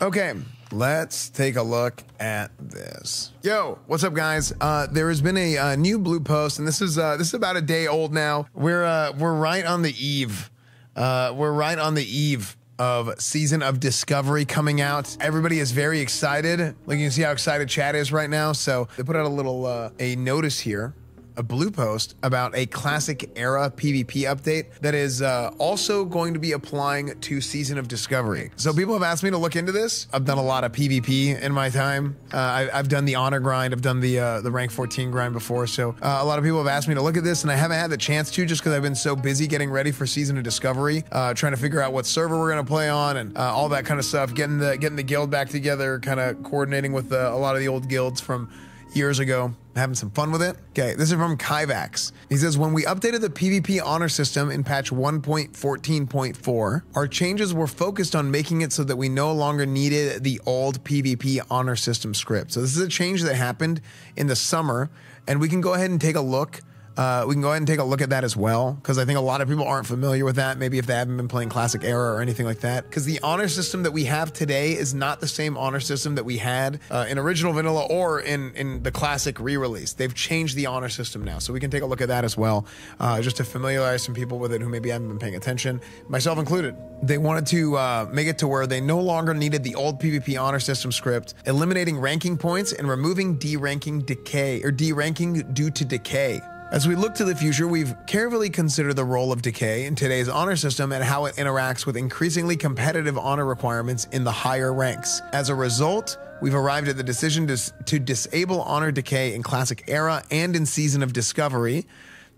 Okay, let's take a look at this. Yo, what's up, guys? Uh, there has been a uh, new blue post, and this is uh, this is about a day old now. We're uh, we're right on the eve. Uh, we're right on the eve of season of Discovery coming out. Everybody is very excited. Like you can see how excited chad is right now. So they put out a little uh, a notice here a blue post about a classic era PvP update that is uh, also going to be applying to Season of Discovery. So people have asked me to look into this. I've done a lot of PvP in my time. Uh, I, have done the honor grind. I've done the uh, the rank 14 grind before. So uh, a lot of people have asked me to look at this, and I haven't had the chance to just because I've been so busy getting ready for Season of Discovery, uh, trying to figure out what server we're gonna play on and uh, all that kind of stuff. Getting the getting the guild back together, kind of coordinating with a lot of the old guilds from years ago, having some fun with it. Okay, this is from Kaivax. He says, when we updated the PvP honor system in patch 1.14.4, our changes were focused on making it so that we no longer needed the old PvP honor system script. So this is a change that happened in the summer, and we can go ahead and take a look uh, we can go ahead and take a look at that as well, because I think a lot of people aren't familiar with that. Maybe if they haven't been playing Classic Era or anything like that. Because the honor system that we have today is not the same honor system that we had uh, in original vanilla or in, in the classic re release. They've changed the honor system now. So we can take a look at that as well, uh, just to familiarize some people with it who maybe haven't been paying attention, myself included. They wanted to uh, make it to where they no longer needed the old PvP honor system script, eliminating ranking points and removing D ranking decay or D ranking due to decay. As we look to the future, we've carefully considered the role of decay in today's honor system and how it interacts with increasingly competitive honor requirements in the higher ranks. As a result, we've arrived at the decision to, to disable honor decay in Classic Era and in Season of Discovery.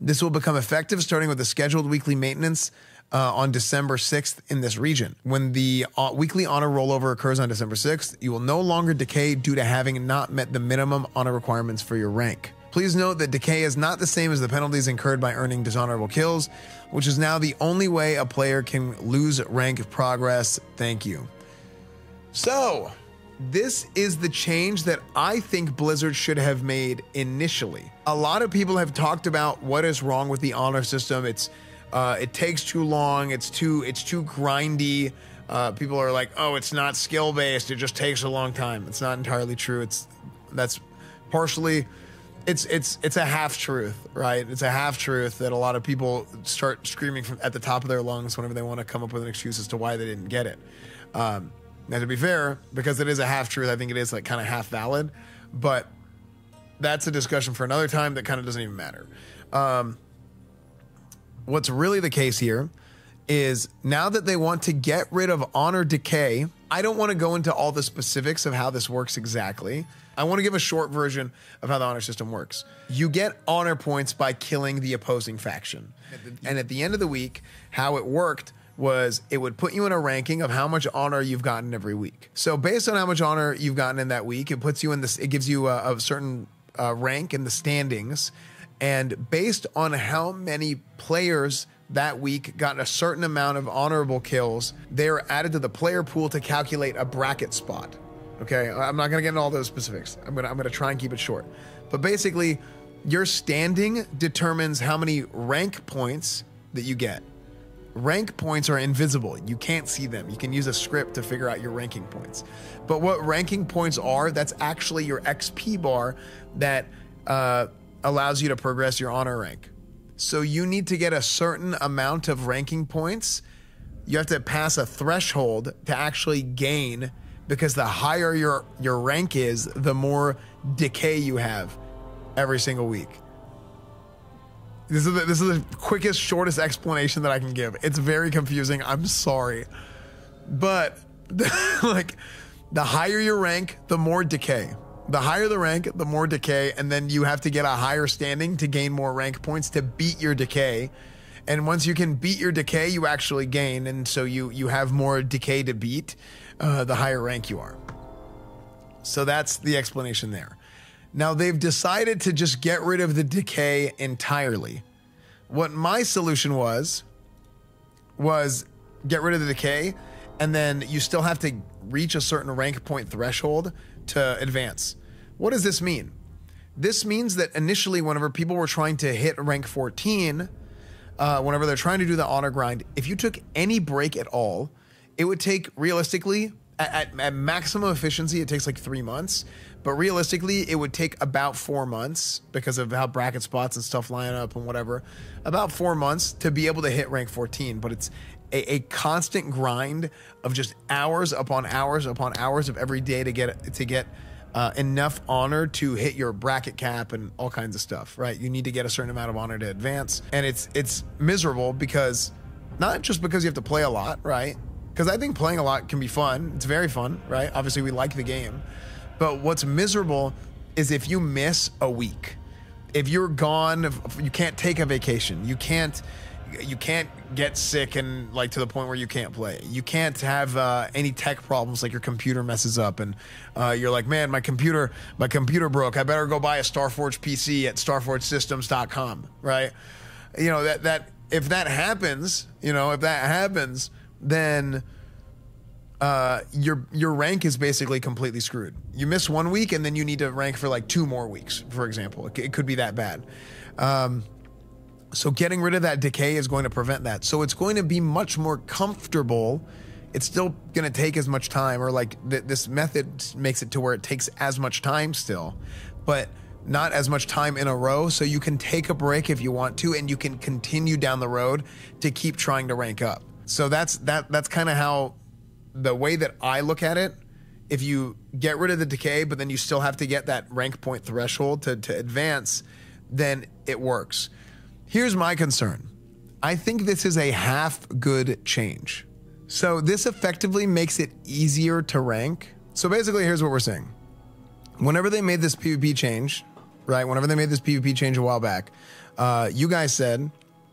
This will become effective starting with the scheduled weekly maintenance uh, on December 6th in this region. When the uh, weekly honor rollover occurs on December 6th, you will no longer decay due to having not met the minimum honor requirements for your rank. Please note that decay is not the same as the penalties incurred by earning dishonorable kills, which is now the only way a player can lose rank of progress. Thank you. So, this is the change that I think Blizzard should have made initially. A lot of people have talked about what is wrong with the honor system. It's uh, it takes too long. It's too it's too grindy. Uh, people are like, oh, it's not skill based. It just takes a long time. It's not entirely true. It's that's partially it's it's it's a half truth, right? It's a half truth that a lot of people start screaming from at the top of their lungs whenever they want to come up with an excuse as to why they didn't get it. Um, now, to be fair, because it is a half truth, I think it is like kind of half valid, but that's a discussion for another time that kind of doesn't even matter. Um, what's really the case here is now that they want to get rid of honor decay, I don't want to go into all the specifics of how this works exactly. I want to give a short version of how the honor system works. You get honor points by killing the opposing faction. And at the end of the week, how it worked was it would put you in a ranking of how much honor you've gotten every week. So based on how much honor you've gotten in that week, it puts you in this. It gives you a, a certain uh, rank in the standings, and based on how many players that week got a certain amount of honorable kills, they are added to the player pool to calculate a bracket spot. Okay, I'm not gonna get into all those specifics. I'm gonna I'm gonna try and keep it short. But basically, your standing determines how many rank points that you get. Rank points are invisible. You can't see them. You can use a script to figure out your ranking points. But what ranking points are, that's actually your XP bar that uh, allows you to progress your honor rank. So you need to get a certain amount of ranking points. You have to pass a threshold to actually gain because the higher your your rank is, the more decay you have every single week. This is the, this is the quickest, shortest explanation that I can give. It's very confusing. I'm sorry, but like the higher your rank, the more decay. The higher the rank, the more decay, and then you have to get a higher standing to gain more rank points to beat your decay. And once you can beat your decay, you actually gain, and so you you have more decay to beat uh, the higher rank you are. So that's the explanation there. Now they've decided to just get rid of the decay entirely. What my solution was was get rid of the decay and then you still have to reach a certain rank point threshold to advance. What does this mean? This means that initially, whenever people were trying to hit rank 14, uh, whenever they're trying to do the honor grind, if you took any break at all, it would take realistically at, at, at maximum efficiency, it takes like three months. But realistically, it would take about four months because of how bracket spots and stuff line up and whatever. About four months to be able to hit rank 14. But it's a, a constant grind of just hours upon hours upon hours of every day to get to get uh, enough honor to hit your bracket cap and all kinds of stuff. Right? You need to get a certain amount of honor to advance, and it's it's miserable because not just because you have to play a lot, right? Because I think playing a lot can be fun. It's very fun, right? Obviously, we like the game. But what's miserable is if you miss a week. If you're gone, you can't take a vacation. You can't you can't get sick and like to the point where you can't play. You can't have uh, any tech problems like your computer messes up and uh, you're like, man, my computer, my computer broke. I better go buy a Starforge PC at StarforgeSystems.com, right? You know that that if that happens, you know if that happens, then uh, your your rank is basically completely screwed. You miss one week, and then you need to rank for like two more weeks, for example. It, it could be that bad. Um, so getting rid of that decay is going to prevent that. So it's going to be much more comfortable. It's still going to take as much time, or like th- this method makes it to where it takes as much time still, but not as much time in a row. So you can take a break if you want to, and you can continue down the road to keep trying to rank up. So that's that. That's kind of how the way that I look at it, if you get rid of the decay, but then you still have to get that rank point threshold to, to advance, then it works. Here's my concern I think this is a half good change. So this effectively makes it easier to rank. So basically, here's what we're saying. Whenever they made this PvP change, right? Whenever they made this PvP change a while back, uh, you guys said,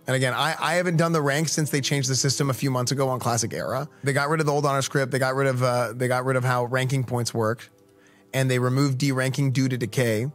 and again, I, I haven't done the rank since they changed the system a few months ago on Classic Era. They got rid of the old honor script. They got rid of uh, they got rid of how ranking points work, and they removed deranking due to decay.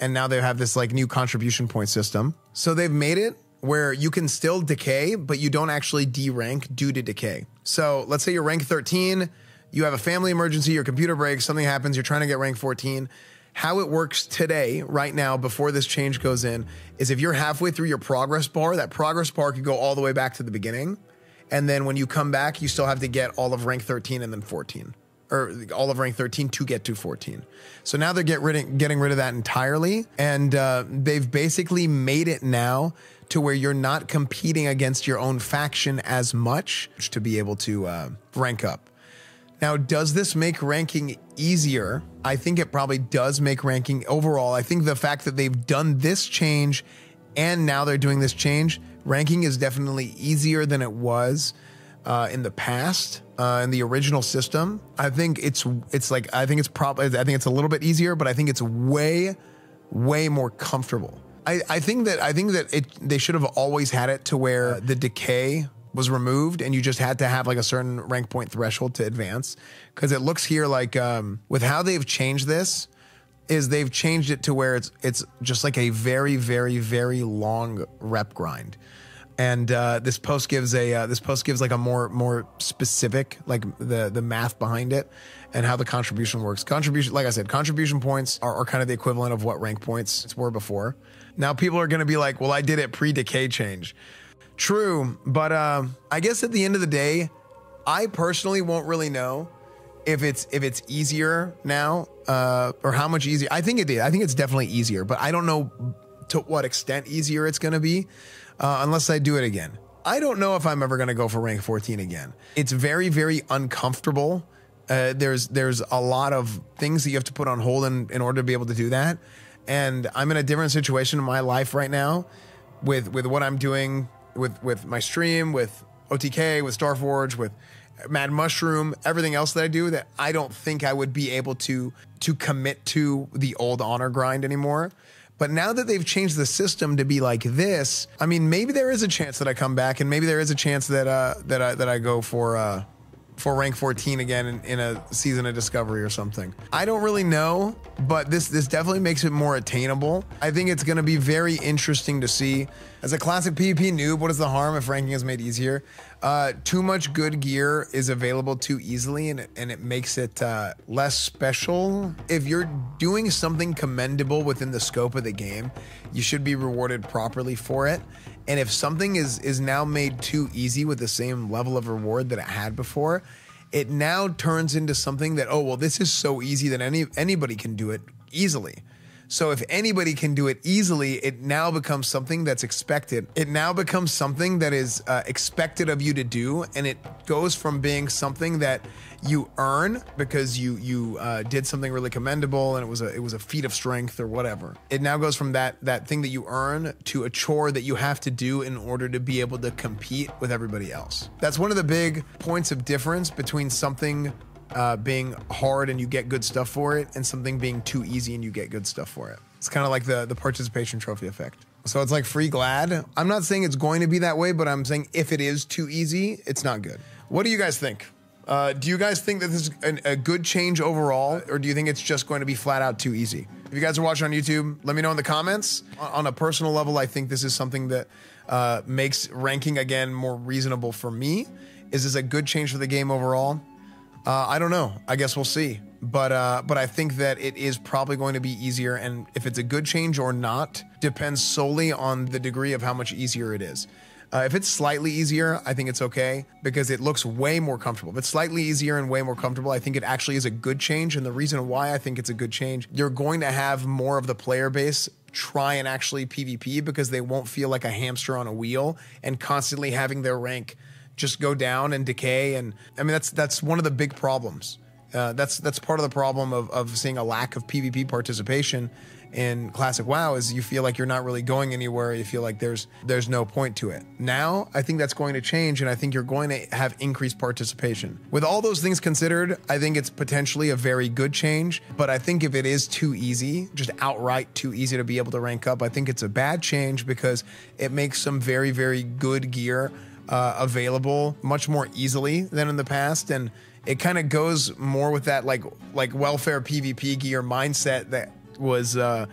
And now they have this like new contribution point system. So they've made it where you can still decay, but you don't actually derank due to decay. So let's say you're rank 13, you have a family emergency, your computer breaks, something happens, you're trying to get rank 14 how it works today, right now, before this change goes in, is if you're halfway through your progress bar, that progress bar could go all the way back to the beginning. And then when you come back, you still have to get all of rank 13 and then 14, or all of rank 13 to get to 14. So now they're get rid of, getting rid of that entirely. And uh, they've basically made it now to where you're not competing against your own faction as much to be able to uh, rank up. Now, does this make ranking easier? I think it probably does make ranking overall. I think the fact that they've done this change and now they're doing this change, ranking is definitely easier than it was uh, in the past uh, in the original system. I think it's it's like I think it's probably I think it's a little bit easier, but I think it's way way more comfortable. I, I think that I think that it they should have always had it to where the decay was removed and you just had to have like a certain rank point threshold to advance because it looks here like um, with how they've changed this is they've changed it to where it's it's just like a very very very long rep grind and uh, this post gives a uh, this post gives like a more more specific like the the math behind it and how the contribution works contribution like i said contribution points are, are kind of the equivalent of what rank points were before now people are going to be like well i did it pre decay change True, but uh, I guess at the end of the day, I personally won't really know if it's if it's easier now uh, or how much easier. I think it did. I think it's definitely easier, but I don't know to what extent easier it's going to be uh, unless I do it again. I don't know if I'm ever going to go for rank 14 again. It's very very uncomfortable. Uh, there's there's a lot of things that you have to put on hold in, in order to be able to do that. And I'm in a different situation in my life right now with with what I'm doing with with my stream, with OTK, with Starforge, with Mad Mushroom, everything else that I do that I don't think I would be able to to commit to the old honor grind anymore. But now that they've changed the system to be like this, I mean, maybe there is a chance that I come back, and maybe there is a chance that uh, that I that I go for uh, for rank 14 again in, in, a season of discovery or something. I don't really know, but this this definitely makes it more attainable. I think it's going to be very interesting to see. As a classic PvP noob, what is the harm if ranking is made easier? Uh, too much good gear is available too easily, and it, and it makes it uh, less special. If you're doing something commendable within the scope of the game, you should be rewarded properly for it. And if something is is now made too easy with the same level of reward that it had before, it now turns into something that, oh, well, this is so easy that any anybody can do it easily. So if anybody can do it easily, it now becomes something that's expected. It now becomes something that is uh, expected of you to do, and it goes from being something that you earn because you you uh, did something really commendable and it was a it was a feat of strength or whatever. It now goes from that that thing that you earn to a chore that you have to do in order to be able to compete with everybody else. That's one of the big points of difference between something uh, being hard and you get good stuff for it, and something being too easy and you get good stuff for it. It's kind of like the the participation trophy effect. So it's like free glad. I'm not saying it's going to be that way, but I'm saying if it is too easy, it's not good. What do you guys think? Uh, do you guys think that this is an, a good change overall, or do you think it's just going to be flat out too easy? If you guys are watching on YouTube, let me know in the comments. On, on a personal level, I think this is something that uh, makes ranking again more reasonable for me. Is this a good change for the game overall? Uh, I don't know. I guess we'll see. But uh, but I think that it is probably going to be easier, and if it's a good change or not depends solely on the degree of how much easier it is. Uh, if it's slightly easier, I think it's okay because it looks way more comfortable. If it's slightly easier and way more comfortable, I think it actually is a good change. And the reason why I think it's a good change, you're going to have more of the player base try and actually PvP because they won't feel like a hamster on a wheel and constantly having their rank just go down and decay. And I mean, that's that's one of the big problems. Uh, that's that's part of the problem of, of seeing a lack of PvP participation in classic WoW is you feel like you're not really going anywhere. You feel like there's there's no point to it. Now I think that's going to change, and I think you're going to have increased participation. With all those things considered, I think it's potentially a very good change. But I think if it is too easy, just outright too easy to be able to rank up, I think it's a bad change because it makes some very very good gear uh, available much more easily than in the past, and it kind of goes more with that like like welfare PvP gear mindset that was uh,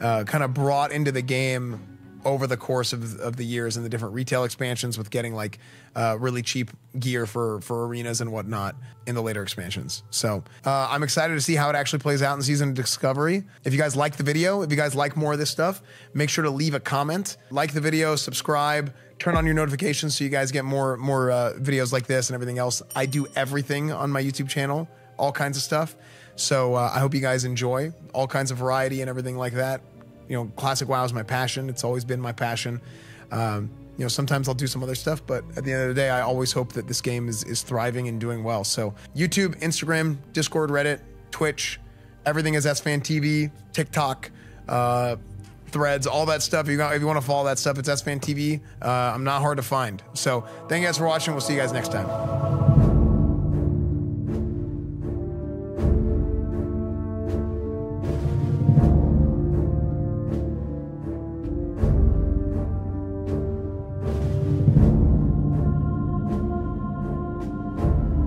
uh, kind of brought into the game over the course of, of the years and the different retail expansions with getting like uh, really cheap gear for for arenas and whatnot in the later expansions. So uh, I'm excited to see how it actually plays out in season of discovery. If you guys like the video, if you guys like more of this stuff, make sure to leave a comment, like the video, subscribe, turn on your notifications so you guys get more more uh, videos like this and everything else. I do everything on my YouTube channel, all kinds of stuff. So uh, I hope you guys enjoy all kinds of variety and everything like that. You know, classic WoW is my passion. It's always been my passion. Um, you know, sometimes I'll do some other stuff, but at the end of the day, I always hope that this game is, is thriving and doing well. So YouTube, Instagram, Discord, Reddit, Twitch, everything is Esfand TV, TikTok, uh, threads, all that stuff. If you, got, if you want to follow that stuff, it's Esfand TV. Uh, I'm not hard to find. So thank you guys for watching. We'll see you guys next time.